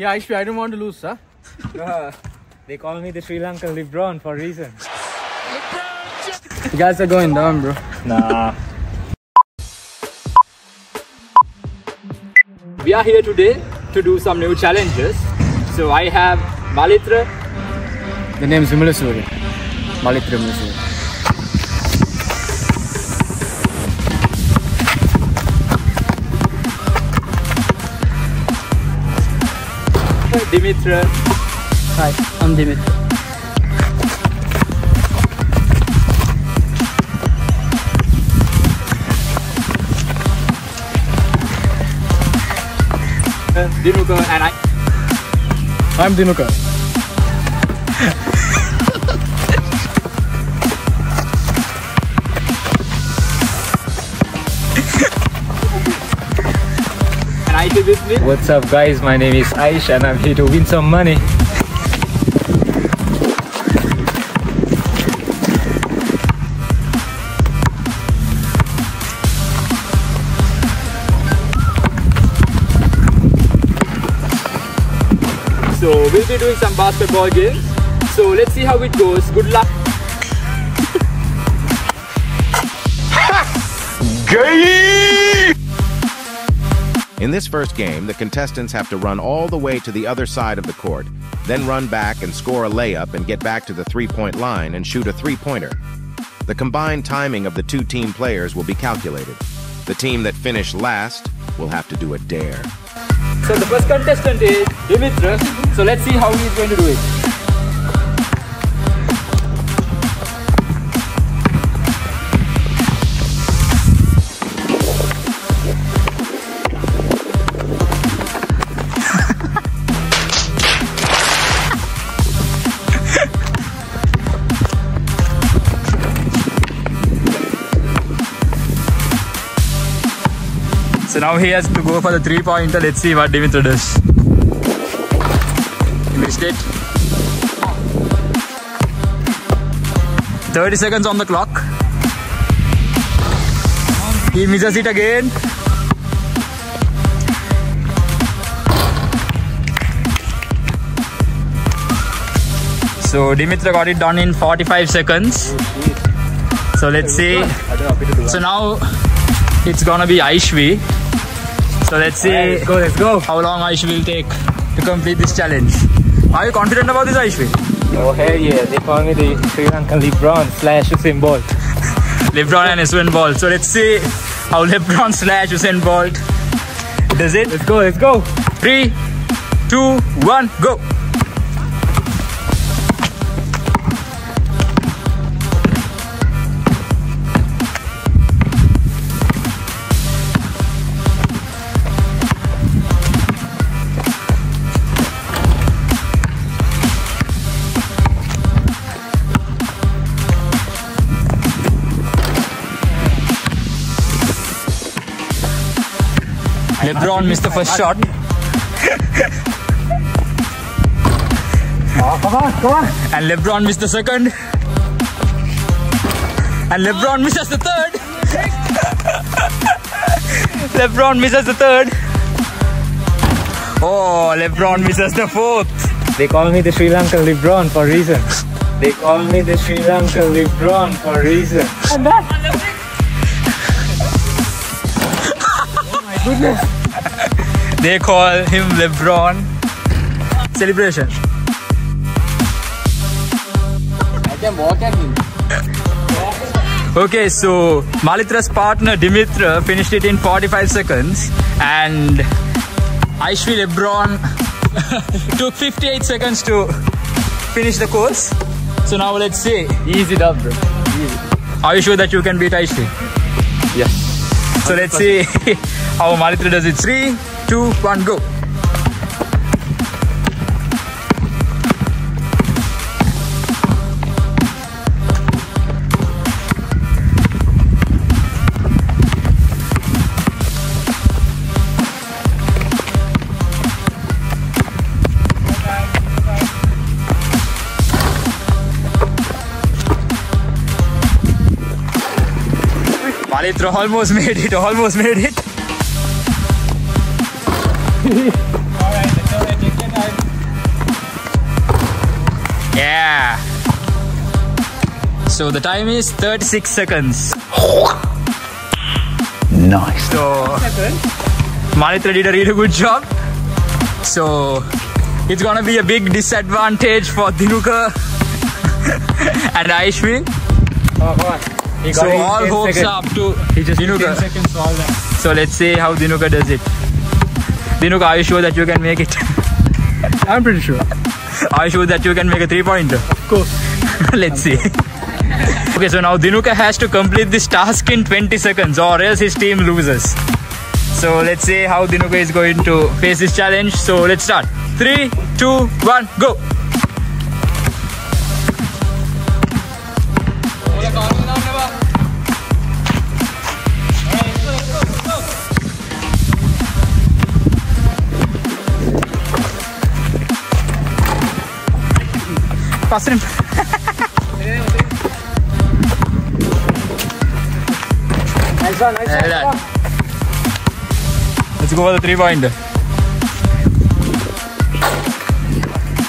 Yeah, Ishvi, I don't want to lose, sir. Uh, they call me the Sri Lankan LeBron for a reason. You guys are going down, bro. Nah. We are here today to do some new challenges. So I have Malithra, The name is Vimala Surya. Malithra Vimala Dimithra, Hi, I'm Dimit. Uh, Dinuka and I. I'm Dinuka. What's up, guys? My name is Aish, and I'm here to win some money. So we'll be doing some basketball games. So let's see how it goes. Good luck. In this first game, the contestants have to run all the way to the other side of the court, then run back and score a layup and get back to the three-point line and shoot a three-pointer. The combined timing of the two team players will be calculated. The team that finished last will have to do a dare. So the first contestant is Dimithra. So let's see how he's going to do it. Now he has to go for the three pointer. Let's see what Dimithra does. He missed it. 30 seconds on the clock. He misses it again. So Dimithra got it done in 45 seconds. So let's see. So now it's gonna be Ishvi. So let's see Let's go, let's go. how long Ishvi will take to complete this challenge. Are you confident about this, Ishvi? Oh, hell yeah. They call me the Sri Lankan LeBron slash Usain Bolt. LeBron and Usain Bolt. So let's see how LeBron slash Usain Bolt does it. Let's go, let's go. Three, two, one, go. LeBron missed the first shot. And LeBron missed the second. And LeBron misses the third. LeBron misses the third. Oh, LeBron misses the fourth. They call me the Sri Lankan LeBron for a reason. They call me the Sri Lankan LeBron for a reason. Oh They call him LeBron. Celebration. I can walk at him. Okay, so Malithra's partner Dimithra finished it in 45 seconds, and Ishvi Lebron took 58 seconds to finish the course. So now let's see. Easy dub, bro. Easy. Are you sure that you can beat Ishvi? Yes. So let's see how Malithra does it. Three, two, one, go. Malithra almost made it, almost made it yeah. So the time is 36 seconds. Nice. So, Malithra did a really good job. So, it's gonna be a big disadvantage for Dinuka and Aishwin. Oh, oh. so all hopes seconds. are up to he just Dinuka. Seconds, so let's see how Dinuka does it. Dinuka, are you sure that you can make it? I'm pretty sure. Are you sure that you can make a three pointer? Of course. let's see. okay, so now Dinuka has to complete this task in 20 seconds or else his team loses. So let's see how Dinuka is going to face this challenge. So let's start. Three, two, one, go. Pass him. Nice one, nice Like that. Let's go for the three pointer.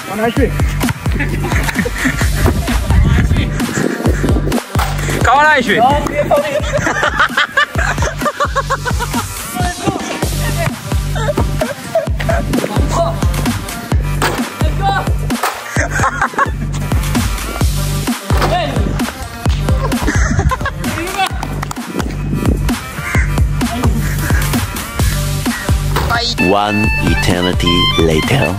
one. Ashwin. Come One eternity later.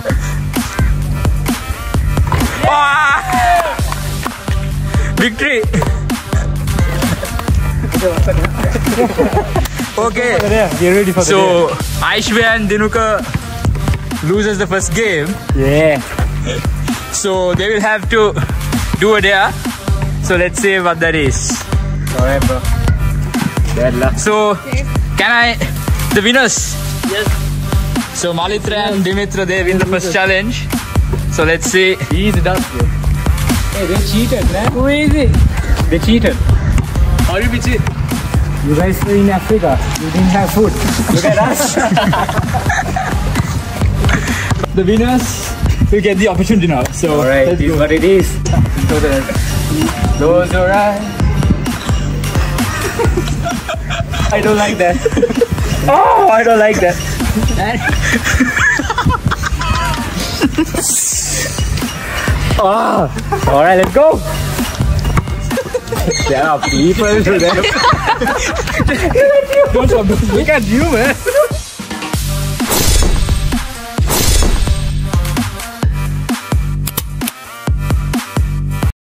Victory. okay. Get ready for So Aishwin and Dinuka loses the first game. Yeah. So they will have to do a dare. So let's see what that is. Alright, bro. Bad luck. So can I the winners? Yes. So Malithra and Dimithra they win the first challenge. So let's see. Easy does, bro. Hey, they cheated, man. Who is it? They cheated. How did we cheat? You guys were in Africa. You didn't have food. Look at us. The winners will get the opportunity now. So Alright, let's is go. what it is. So the, those your eyes. I don't like that. Oh, I don't like that. Oh, all right, let's go. There are people to them. Look at you, man.